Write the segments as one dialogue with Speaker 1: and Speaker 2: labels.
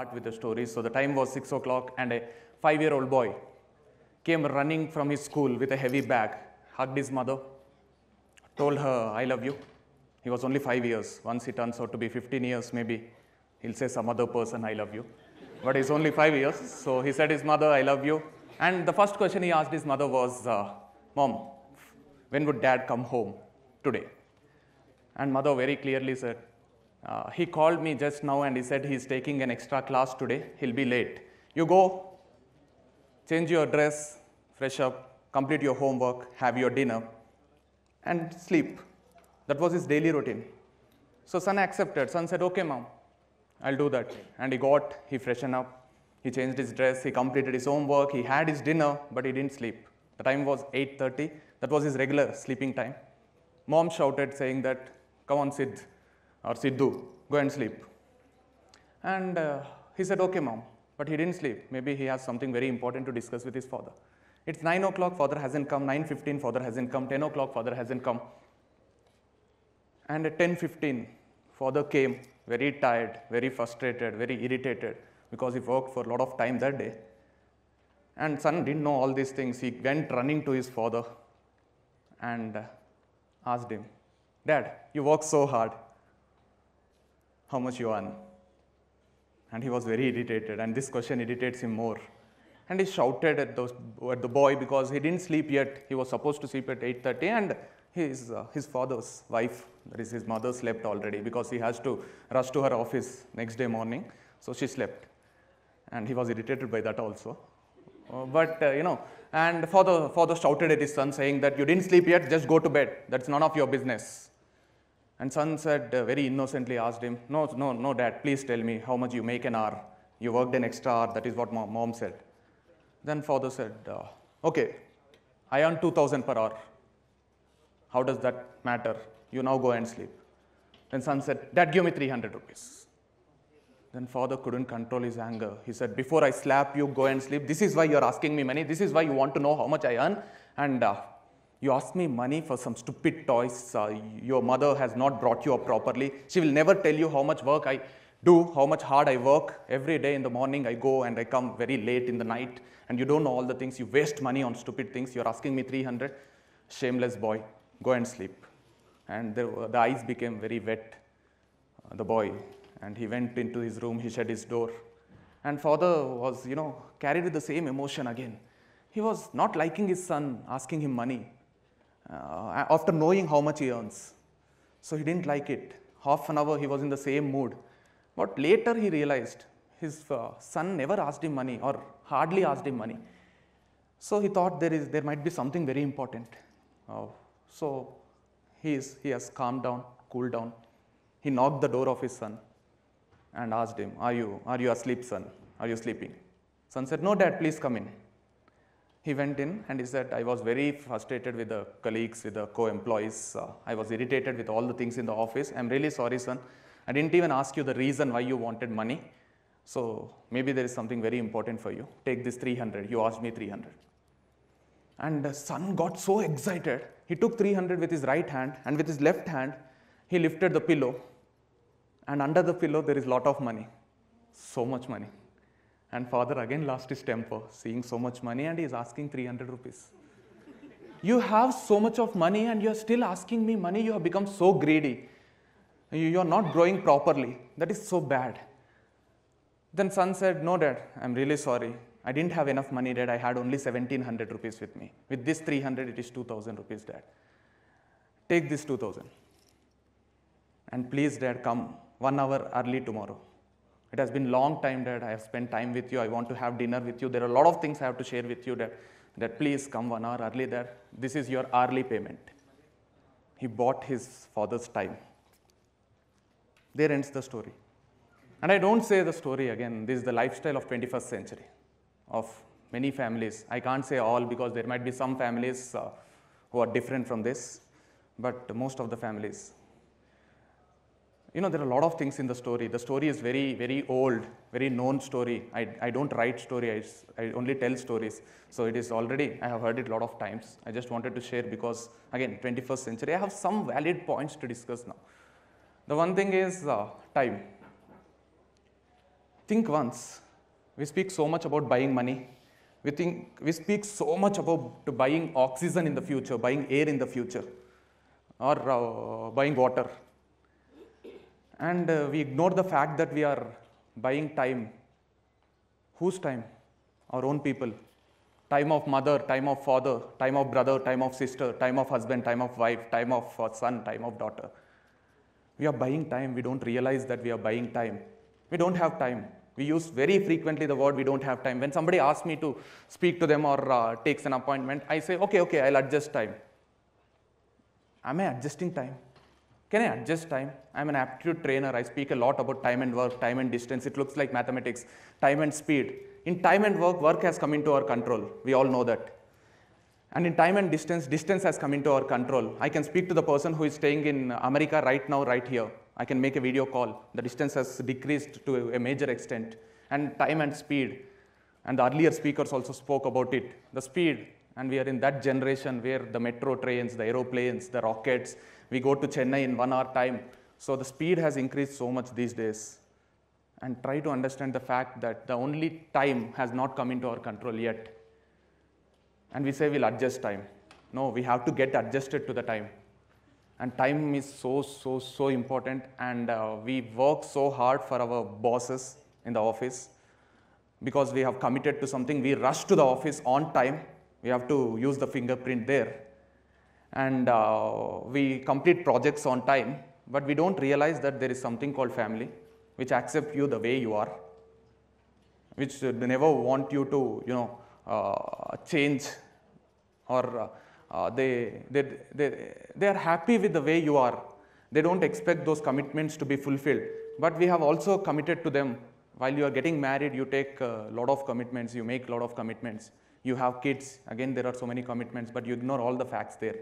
Speaker 1: start with the story. So the time was 6 o'clock, and a five year old boy came running from his school with a heavy bag, hugged his mother, told her, I love you. He was only five years. Once he turns out to be 15 years, maybe he'll say some other person, I love you. But he's only five years. So he said his mother, I love you. And the first question he asked his mother was, uh, Mom, when would dad come home today? And mother very clearly said, uh, He called me just now and he said he's taking an extra class today. He'll be late. You go, change your dress, fresh up, complete your homework, have your dinner, and sleep. That was his daily routine. So son accepted. Son said, Okay, mom, I'll do that. And he got, he freshened up, he changed his dress, he completed his homework, he had his dinner, but he didn't sleep. The time was 8.30. That was his regular sleeping time. Mom shouted saying that, come on Sid or Siddu, go and sleep. And uh, he said, okay mom, but he didn't sleep. Maybe he has something very important to discuss with his father. It's 9 o'clock, father hasn't come, 9.15, father hasn't come, 10 o'clock, father hasn't come. And at 10.15, father came very tired, very frustrated, very irritated because he worked for a lot of time that day. And son didn't know all these things. He went running to his father and asked him, Dad, you work so hard. How much you earn? And he was very irritated, and this question irritates him more. And he shouted at, those, at the boy because he didn't sleep yet. He was supposed to sleep at 8.30 and his, uh, his father's wife, that is his mother, slept already because he has to rush to her office next day morning. So she slept. And he was irritated by that also. Uh, but, uh, you know, and father, father shouted at his son saying that you didn't sleep yet, just go to bed. That's none of your business. And son said, uh, very innocently asked him, no, no, no, dad, please tell me how much you make an hour. You worked an extra hour, that is what mom, said. Then father said, uh, okay, I earn 2000 per hour. How does that matter? You now go and sleep. Then son said, Dad, give me 300 rupees. Then father couldn't control his anger. He said, Before I slap you, go and sleep. This is why you're asking me money. This is why you want to know how much I earn. And uh, you ask me money for some stupid toys. Uh, your mother has not brought you up properly. She will never tell you how much work I do, how much hard I work. Every day in the morning, I go and I come very late in the night. And you don't know all the things. You waste money on stupid things. You're asking me 300. Shameless boy. Go and sleep. And the, the eyes became very wet. Uh, the boy and he went into his room, he shut his door. And father was, you know, carried with the same emotion again. He was not liking his son, asking him money uh, after knowing how much he earns. So he didn't like it. Half an hour he was in the same mood. But later he realized his uh, son never asked him money or hardly asked him money. So he thought there, is, there might be something very important. Uh, so he, is, he has calmed down, cooled down. He knocked the door of his son and asked him, Are you, are you asleep, son? Are you sleeping? Son said, No, dad, please come in. He went in and he said, I was very frustrated with the colleagues, with the co employees. Uh, I was irritated with all the things in the office. I'm really sorry, son. I didn't even ask you the reason why you wanted money. So maybe there is something very important for you. Take this 300. You asked me 300. And the son got so excited. He took 300 with his right hand and with his left hand, he lifted the pillow and under the pillow there is lot of money so much money and father again lost his temper. Seeing so much money and he is asking 300 rupees. You have so much of money and you are still asking me money you have become so greedy. You are not growing properly. That is so bad. Then son said no dad i'm really sorry. I didn't have enough money dad. I had only 1700 rupees with me. With this 300 it is 2000 rupees dad. Take this 2000 and please dad come one hour early tomorrow. It has been long time that I have spent time with you. I want to have dinner with you. There are a lot of things I have to share with you that, that please come one hour early there. This is your early payment. He bought his father's time. There ends the story. And I don't say the story again. This is the lifestyle of 21st century of many families. I can't say all because there might be some families uh, who are different from this, but most of the families you know, there are a lot of things in the story. The story is very, very old, very known story. I, I don't write story, I, I only tell stories. So it is already, I have heard it a lot of times. I just wanted to share because, again, 21st century, I have some valid points to discuss now. The one thing is uh, time. think once. We speak so much about buying money. We think we speak so much about buying oxygen in the future, buying air in the future, or uh, buying water. And uh, we ignore the fact that we are buying time. Whose time? Our own people. Time of mother, time of father, time of brother, time of sister, time of husband, time of wife, time of uh, son, time of daughter. We are buying time. We don't realize that we are buying time. We don't have time. We use very frequently the word we don't have time. When somebody asks me to speak to them or uh, takes an appointment, I say, okay, okay, I'll adjust time. Am I adjusting time? Can I adjust time? I'm an aptitude trainer. I speak a lot about time and work, time and distance. It looks like mathematics, time and speed. In time and work, work has come into our control. We all know that. And in time and distance, distance has come into our control. I can speak to the person who is staying in America right now, right here. I can make a video call. The distance has decreased to a major extent. And time and speed. And the earlier speakers also spoke about it. The speed, and we are in that generation where the metro trains, the aeroplanes, the rockets, we go to Chennai in one hour time. So the speed has increased so much these days. And try to understand the fact that the only time has not come into our control yet. And we say we'll adjust time. No, we have to get adjusted to the time. And time is so, so, so important. And uh, we work so hard for our bosses in the office because we have committed to something. We rush to the office on time. We have to use the fingerprint there and uh, we complete projects on time, but we don't realize that there is something called family, which accept you the way you are, which never want you to, you know, uh, change, or uh, they, they, they, they are happy with the way you are. They don't expect those commitments to be fulfilled. But we have also committed to them. While you are getting married, you take a lot of commitments, you make a lot of commitments. You have kids, again, there are so many commitments, but you ignore all the facts there.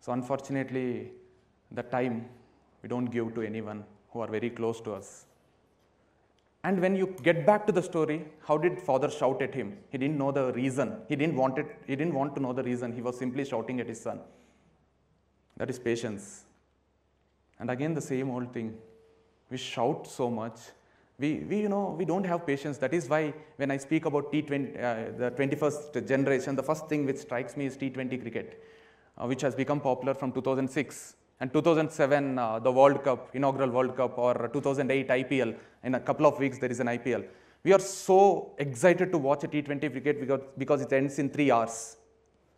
Speaker 1: So unfortunately, the time we don't give to anyone who are very close to us. And when you get back to the story, how did father shout at him? He didn't know the reason. He didn't want it, he didn't want to know the reason. He was simply shouting at his son. That is patience. And again the same old thing. We shout so much. We, we you know, we don't have patience. That is why when I speak about T20, uh, the 21st generation, the first thing which strikes me is T20 cricket uh, which has become popular from 2006. And 2007, uh, the World Cup, inaugural World Cup, or 2008 IPL. In a couple of weeks, there is an IPL. We are so excited to watch a T20 cricket because, because it ends in three hours,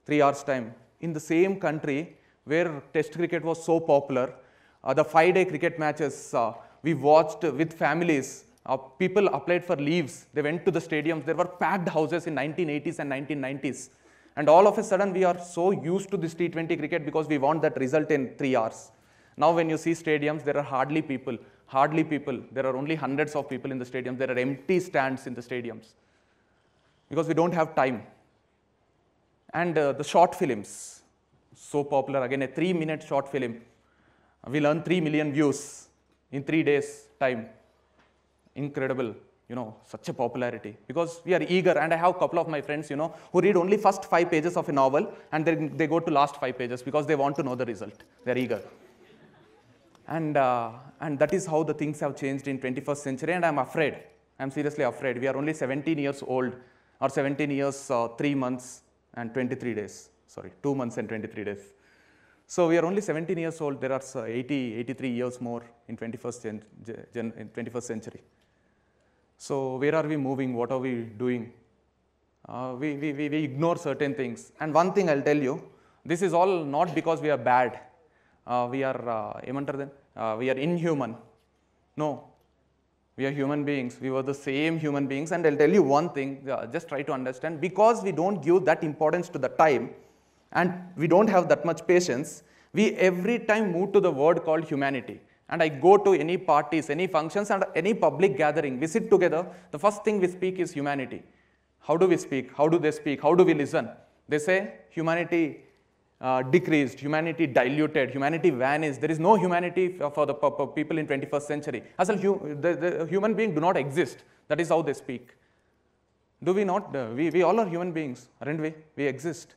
Speaker 1: three hours time. In the same country where Test cricket was so popular, uh, the five-day cricket matches uh, we watched with families. Uh, people applied for leaves. They went to the stadiums. There were packed houses in 1980s and 1990s. And all of a sudden, we are so used to this T20 cricket because we want that result in three hours. Now, when you see stadiums, there are hardly people, hardly people. There are only hundreds of people in the stadiums. There are empty stands in the stadiums because we don't have time. And uh, the short films, so popular. Again, a three minute short film will earn 3 million views in three days' time. Incredible you know, such a popularity because we are eager and I have a couple of my friends, you know, who read only first five pages of a novel and then they go to last five pages because they want to know the result. They're eager. And, uh, and that is how the things have changed in 21st century and I'm afraid. I'm seriously afraid. We are only 17 years old or 17 years, uh, 3 months and 23 days. Sorry, 2 months and 23 days. So we are only 17 years old. There are uh, 80, 83 years more in 21st, gen, gen, in 21st century. So where are we moving? What are we doing? Uh, we, we, we, we ignore certain things. And one thing I'll tell you, this is all not because we are bad. Uh, we are, uh, uh, we are inhuman. No, we are human beings. We were the same human beings. And I'll tell you one thing, uh, just try to understand. Because we don't give that importance to the time and we don't have that much patience, we every time move to the word called humanity and I go to any parties, any functions, and any public gathering, we sit together, the first thing we speak is humanity. How do we speak? How do they speak? How do we listen? They say humanity uh, decreased, humanity diluted, humanity vanished. There is no humanity for the people in 21st century. As a hu the, the human being do not exist. That is how they speak. Do we not? Uh, we, we all are human beings, aren't we? We exist.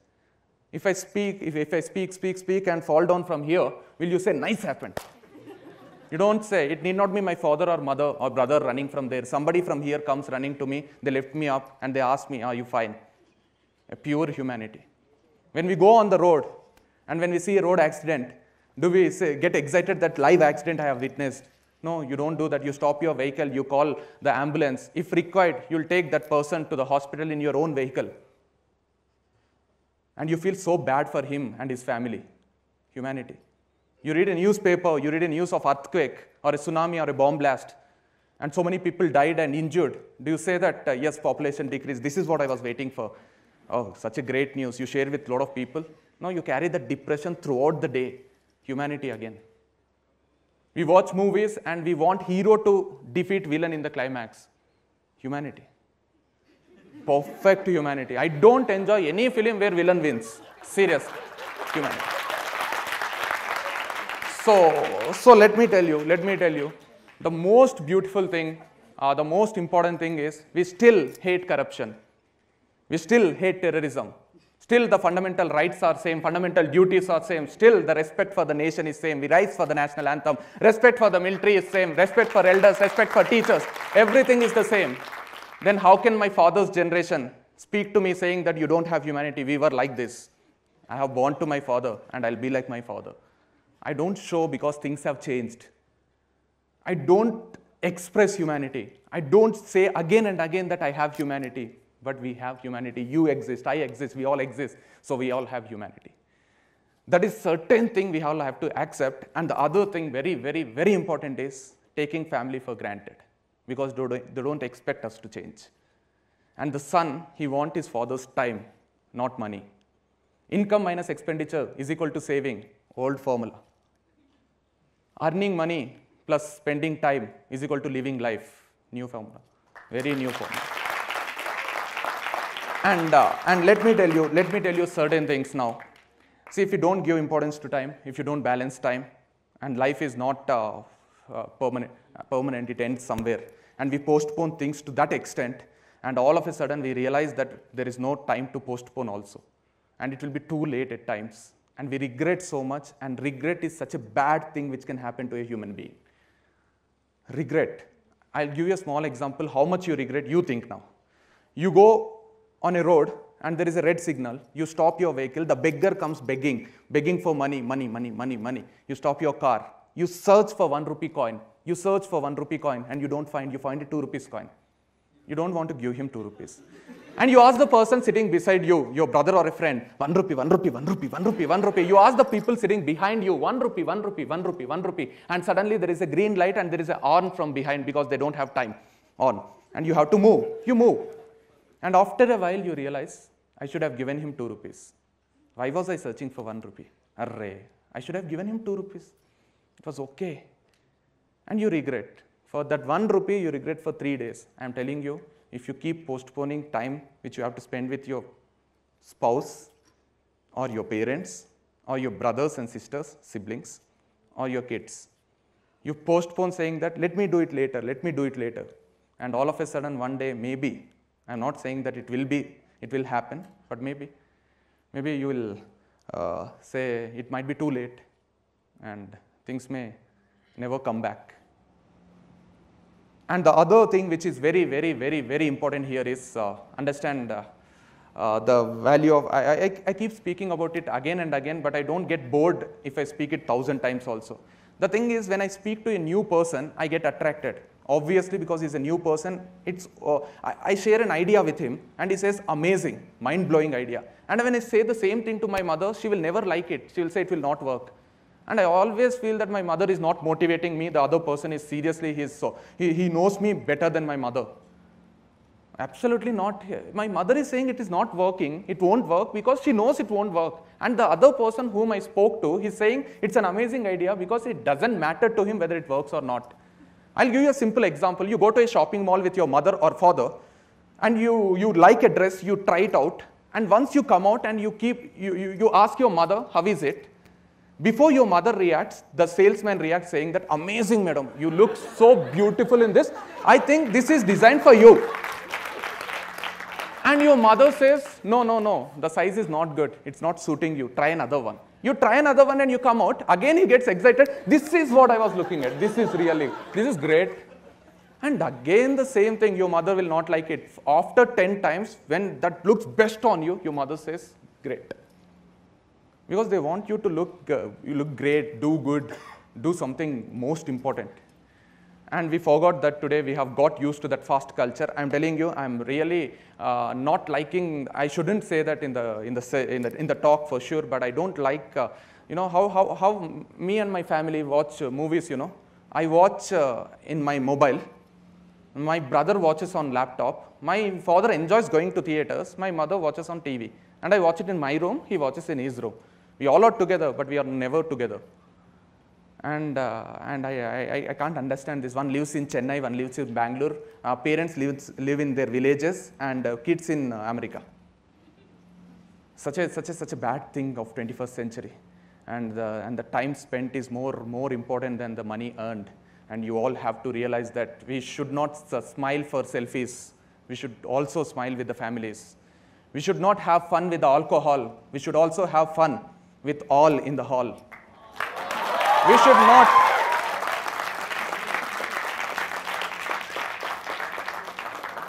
Speaker 1: If I speak, if, if I speak, speak, speak, and fall down from here, will you say, nice happened? You don't say, it need not be my father or mother or brother running from there. Somebody from here comes running to me, they lift me up and they ask me, Are you fine? A pure humanity. When we go on the road and when we see a road accident, do we say, get excited that live accident I have witnessed? No, you don't do that. You stop your vehicle, you call the ambulance. If required, you'll take that person to the hospital in your own vehicle. And you feel so bad for him and his family. Humanity. You read a newspaper, you read a news of earthquake or a tsunami or a bomb blast, and so many people died and injured. Do you say that, uh, yes, population decreased? This is what I was waiting for. Oh, such a great news. You share with a lot of people. No, you carry that depression throughout the day. Humanity again. We watch movies and we want hero to defeat villain in the climax. Humanity. Perfect humanity. I don't enjoy any film where villain wins. Serious. Humanity. So, so let me tell you, let me tell you, the most beautiful thing, uh, the most important thing is we still hate corruption. We still hate terrorism. Still, the fundamental rights are same, fundamental duties are same. Still, the respect for the nation is same. We rise for the national anthem. Respect for the military is same. Respect for elders, respect for teachers. Everything is the same. Then how can my father's generation speak to me saying that you don't have humanity? We were like this. I have born to my father and I'll be like my father. I don't show because things have changed. I don't express humanity. I don't say again and again that I have humanity but we have humanity. You exist, I exist, we all exist, so we all have humanity. That is certain thing we all have to accept. And the other thing, very, very, very important is taking family for granted because they don't expect us to change. And the son, he wants his father's time, not money. Income minus expenditure is equal to saving, old formula. Earning money plus spending time is equal to living life, new formula, very new formula. And, uh, and let me tell you, let me tell you certain things now. See, if you don't give importance to time, if you don't balance time, and life is not uh, uh, permanent, uh, permanent, it ends somewhere. And we postpone things to that extent, and all of a sudden we realize that there is no time to postpone also. And it will be too late at times. And we regret so much, and regret is such a bad thing which can happen to a human being. Regret. I'll give you a small example how much you regret, you think now. You go on a road and there is a red signal, you stop your vehicle, the beggar comes begging, begging for money, money, money, money, money. You stop your car, you search for one rupee coin, you search for one rupee coin and you don't find, you find a two rupees coin. You don't want to give him two rupees. And you ask the person sitting beside you, your brother or a friend, one rupee, one rupee, one rupee, one rupee, one rupee. You ask the people sitting behind you, one rupee, one rupee, one rupee, one rupee. And suddenly there is a green light and there is an horn from behind because they don't have time on. And you have to move. You move. And after a while, you realize, I should have given him 2 rupees. Why was I searching for 1 rupee? Array, I should have given him 2 rupees. It was okay. And you regret. For that 1 rupee, you regret for 3 days. I am telling you, if you keep postponing time which you have to spend with your spouse or your parents or your brothers and sisters, siblings, or your kids, you postpone saying that, let me do it later, let me do it later. And all of a sudden, one day, maybe I'm not saying that it will be, it will happen, but maybe, maybe you will uh, say it might be too late and things may never come back. And the other thing which is very, very, very, very important here is uh, understand uh, uh, the value of, I, I, I, keep speaking about it again and again, but I don't get bored if I speak it thousand times also. The thing is when I speak to a new person, I get attracted. Obviously, because he's a new person, it's, uh, I, I, share an idea with him and he says, amazing, mind blowing idea. And when I say the same thing to my mother, she will never like it. She will say it will not work. And I always feel that my mother is not motivating me. The other person is seriously, his, so he, he knows me better than my mother. Absolutely not. My mother is saying it is not working, it won't work because she knows it won't work. And the other person whom I spoke to, he's saying it's an amazing idea because it doesn't matter to him whether it works or not. I'll give you a simple example. You go to a shopping mall with your mother or father, and you, you like a dress, you try it out, and once you come out and you keep, you, you, you ask your mother, how is it? Before your mother reacts, the salesman reacts saying that, amazing madam, you look so beautiful in this. I think this is designed for you. And your mother says, no, no, no, the size is not good. It's not suiting you. Try another one. You try another one and you come out. Again, he gets excited. This is what I was looking at. This is really, this is great. And again, the same thing, your mother will not like it. After 10 times, when that looks best on you, your mother says, great. Because they want you to look, uh, you look great, do good, do something most important. And we forgot that today we have got used to that fast culture. I'm telling you, I'm really uh, not liking, I shouldn't say that in the, in the, in the, in the talk for sure, but I don't like, uh, you know, how, how, how me and my family watch uh, movies, you know. I watch uh, in my mobile, my brother watches on laptop, my father enjoys going to theaters, my mother watches on TV. And I watch it in my room, he watches in his room. We all are together, but we are never together. And, uh, and I, I, I can't understand this. One lives in Chennai, one lives in Bangalore. Uh, parents lives, live in their villages and uh, kids in uh, America. Such a, such, a, such a bad thing of 21st century. And the, and the time spent is more, more important than the money earned. And you all have to realize that we should not smile for selfies. We should also smile with the families. We should not have fun with the alcohol. We should also have fun with all in the hall. We should not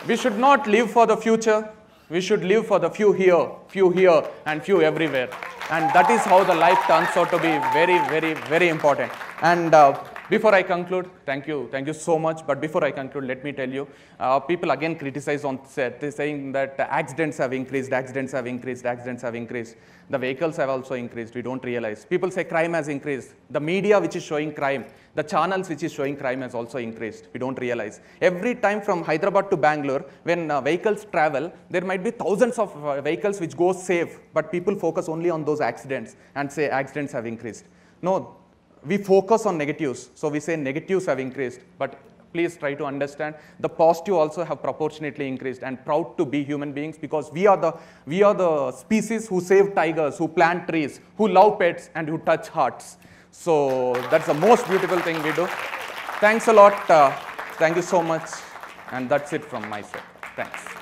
Speaker 1: We should not live for the future. We should live for the few here, few here, and few everywhere. And that is how the life turns out to be very, very, very important. And uh, before I conclude, thank you, thank you so much. But before I conclude, let me tell you, uh, people again criticize on set, they're saying that accidents have increased, accidents have increased, accidents have increased. The vehicles have also increased, we don't realize. People say crime has increased. The media which is showing crime, the channels which is showing crime has also increased, we don't realize. Every time from Hyderabad to Bangalore, when uh, vehicles travel, there might be thousands of uh, vehicles which go safe, but people focus only on those accidents and say accidents have increased. No, we focus on negatives. So we say negatives have increased, but please try to understand. The positive also have proportionately increased and proud to be human beings because we are the we are the species who save tigers who plant trees who love pets and who touch hearts. So that's the most beautiful thing we do. Thanks a lot uh, thank you so much. And that's it from my side. Thanks